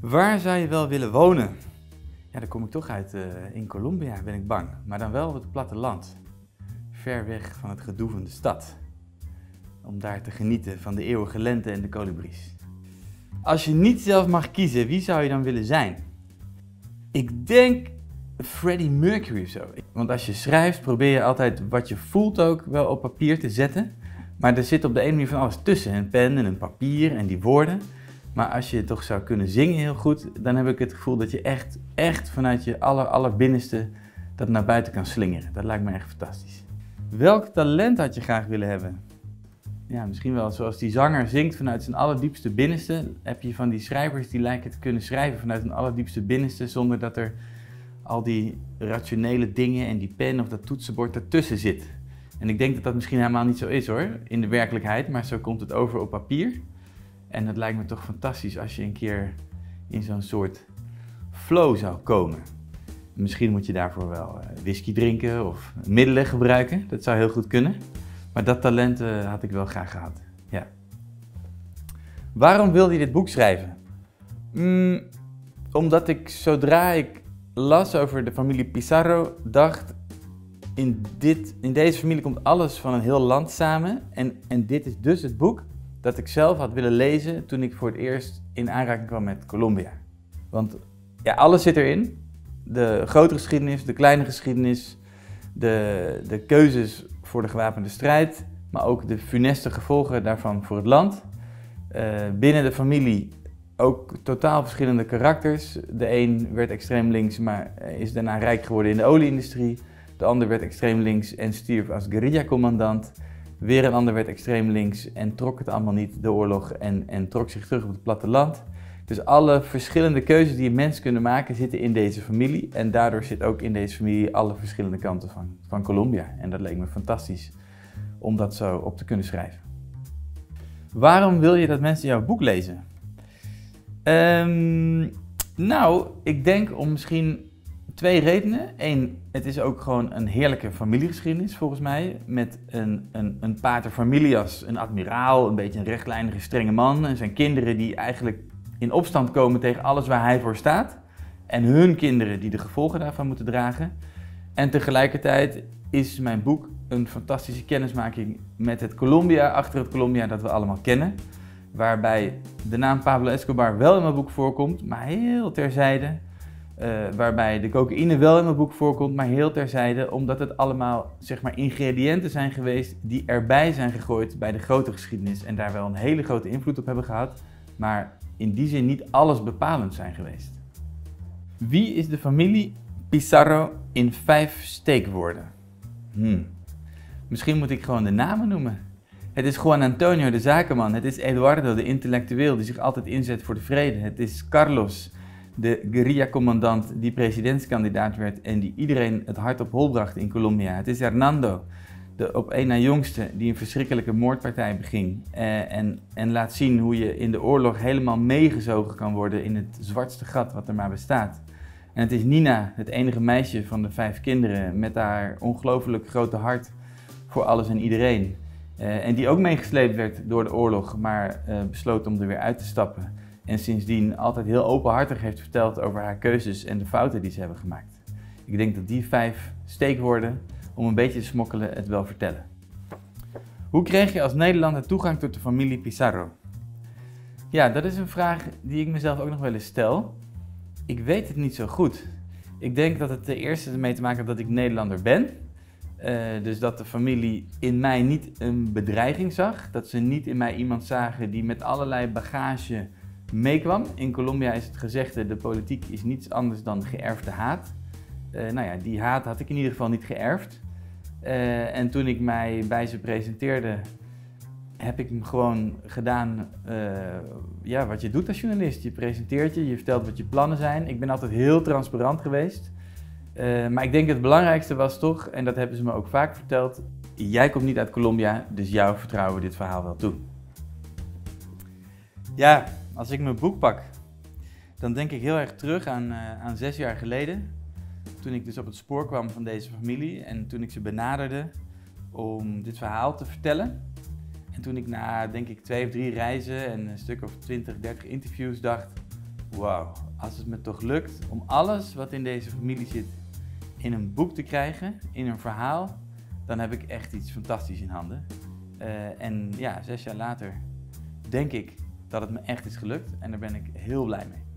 Waar zou je wel willen wonen? Ja, dan kom ik toch uit eh, in Colombia, ben ik bang. Maar dan wel op het platteland. Ver weg van het gedoe van de stad. Om daar te genieten van de eeuwige lente en de kolibries. Als je niet zelf mag kiezen, wie zou je dan willen zijn? Ik denk Freddie Mercury of zo. Want als je schrijft, probeer je altijd wat je voelt ook wel op papier te zetten. Maar er zit op de ene manier van alles tussen. Een pen en een papier en die woorden. Maar als je toch zou kunnen zingen heel goed, dan heb ik het gevoel dat je echt, echt vanuit je aller, allerbinnenste dat naar buiten kan slingeren. Dat lijkt me echt fantastisch. Welk talent had je graag willen hebben? Ja, misschien wel zoals die zanger zingt vanuit zijn allerdiepste binnenste. Heb je van die schrijvers die lijken te kunnen schrijven vanuit hun allerdiepste binnenste zonder dat er al die rationele dingen en die pen of dat toetsenbord ertussen zit. En ik denk dat dat misschien helemaal niet zo is hoor, in de werkelijkheid, maar zo komt het over op papier. En het lijkt me toch fantastisch als je een keer in zo'n soort flow zou komen. Misschien moet je daarvoor wel eh, whisky drinken of middelen gebruiken. Dat zou heel goed kunnen. Maar dat talent uh, had ik wel graag gehad. Ja. Waarom wilde je dit boek schrijven? Mm, omdat ik zodra ik las over de familie Pizarro, dacht: in, dit, in deze familie komt alles van een heel land samen. En, en dit is dus het boek dat ik zelf had willen lezen toen ik voor het eerst in aanraking kwam met Colombia. Want ja, alles zit erin. De grote geschiedenis, de kleine geschiedenis, de, de keuzes voor de gewapende strijd, maar ook de funeste gevolgen daarvan voor het land. Uh, binnen de familie ook totaal verschillende karakters. De een werd extreem links, maar is daarna rijk geworden in de olieindustrie. De ander werd extreem links en stierf als guerrilla-commandant. Weer een ander werd extreem links en trok het allemaal niet, de oorlog, en, en trok zich terug op het platteland. Dus alle verschillende keuzes die een mens kunnen maken zitten in deze familie. En daardoor zit ook in deze familie alle verschillende kanten van, van Colombia. En dat leek me fantastisch om dat zo op te kunnen schrijven. Waarom wil je dat mensen jouw boek lezen? Um, nou, ik denk om misschien Twee redenen. Eén, het is ook gewoon een heerlijke familiegeschiedenis volgens mij. Met een, een, een pater familias, een admiraal, een beetje een rechtlijnige, strenge man. En zijn kinderen die eigenlijk in opstand komen tegen alles waar hij voor staat. En hun kinderen die de gevolgen daarvan moeten dragen. En tegelijkertijd is mijn boek een fantastische kennismaking met het Colombia, achter het Colombia dat we allemaal kennen. Waarbij de naam Pablo Escobar wel in mijn boek voorkomt, maar heel terzijde. Uh, waarbij de cocaïne wel in mijn boek voorkomt, maar heel terzijde, omdat het allemaal zeg maar, ingrediënten zijn geweest die erbij zijn gegooid bij de grote geschiedenis en daar wel een hele grote invloed op hebben gehad, maar in die zin niet alles bepalend zijn geweest. Wie is de familie Pizarro in vijf steekwoorden? Hmm. Misschien moet ik gewoon de namen noemen. Het is Juan Antonio, de zakenman. Het is Eduardo, de intellectueel die zich altijd inzet voor de vrede. Het is Carlos, de guerrilla-commandant die presidentskandidaat werd en die iedereen het hart op hol bracht in Colombia. Het is Hernando, de op één na jongste, die een verschrikkelijke moordpartij beging eh, en, en laat zien hoe je in de oorlog helemaal meegezogen kan worden in het zwartste gat wat er maar bestaat. En het is Nina, het enige meisje van de vijf kinderen, met haar ongelooflijk grote hart voor alles en iedereen. Uh, en die ook meegesleept werd door de oorlog, maar uh, besloot om er weer uit te stappen. En sindsdien altijd heel openhartig heeft verteld over haar keuzes en de fouten die ze hebben gemaakt. Ik denk dat die vijf steekwoorden, om een beetje te smokkelen, het wel vertellen. Hoe kreeg je als Nederlander toegang tot de familie Pizarro? Ja, dat is een vraag die ik mezelf ook nog wel eens stel. Ik weet het niet zo goed. Ik denk dat het de eerste ermee te maken heeft dat ik Nederlander ben. Uh, dus dat de familie in mij niet een bedreiging zag. Dat ze niet in mij iemand zagen die met allerlei bagage meekwam. In Colombia is het gezegde, de politiek is niets anders dan geërfde haat. Uh, nou ja, die haat had ik in ieder geval niet geërfd. Uh, en toen ik mij bij ze presenteerde, heb ik hem gewoon gedaan ja, wat je doet als journalist. Je presenteert je, je vertelt wat je plannen zijn. Ik ben altijd heel transparant geweest. maar ik denk het belangrijkste was toch, en dat hebben ze me ook vaak verteld, jij komt niet uit Colombia, dus jou vertrouwen we dit verhaal wel toe. Ja, als ik mijn boek pak, dan denk ik heel erg terug aan, eh, aan zes jaar geleden. Toen ik dus op het spoor kwam van deze familie en toen ik ze benaderde om dit verhaal te vertellen. En toen ik na, denk ik, twee of drie reizen en een stuk of 20, 30 interviews dacht: wauw, als het me toch lukt om alles wat in deze familie zit in een boek te krijgen, in een verhaal, dan heb ik echt iets fantastisch in handen. Eh, en ja, zes jaar later denk ik dat het me echt is gelukt en daar ben ik heel blij mee.